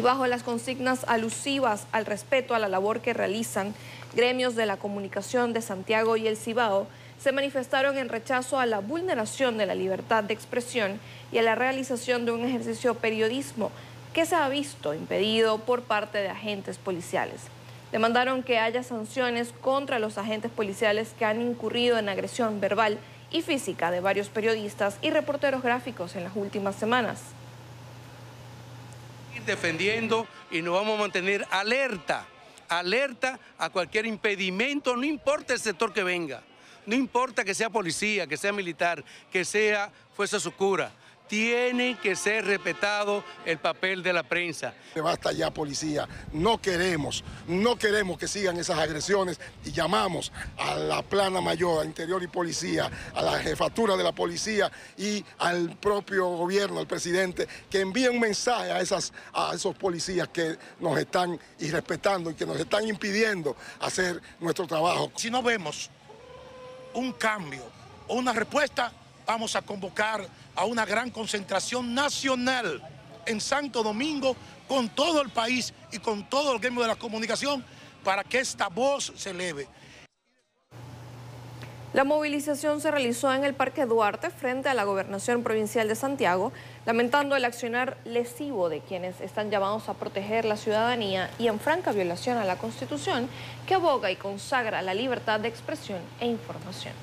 Y bajo las consignas alusivas al respeto a la labor que realizan gremios de la comunicación de Santiago y el Cibao, se manifestaron en rechazo a la vulneración de la libertad de expresión y a la realización de un ejercicio periodismo que se ha visto impedido por parte de agentes policiales. Demandaron que haya sanciones contra los agentes policiales que han incurrido en agresión verbal y física de varios periodistas y reporteros gráficos en las últimas semanas defendiendo y nos vamos a mantener alerta, alerta a cualquier impedimento, no importa el sector que venga, no importa que sea policía, que sea militar, que sea fuerza oscura tiene que ser respetado el papel de la prensa. Basta ya, policía. No queremos, no queremos que sigan esas agresiones y llamamos a la plana mayor, a Interior y Policía, a la jefatura de la policía y al propio gobierno, al presidente, que envíe un mensaje a, esas, a esos policías que nos están irrespetando y que nos están impidiendo hacer nuestro trabajo. Si no vemos un cambio o una respuesta, vamos a convocar a una gran concentración nacional en Santo Domingo con todo el país y con todo el gremio de la comunicación para que esta voz se eleve. La movilización se realizó en el Parque Duarte frente a la Gobernación Provincial de Santiago, lamentando el accionar lesivo de quienes están llamados a proteger la ciudadanía y en franca violación a la Constitución que aboga y consagra la libertad de expresión e información.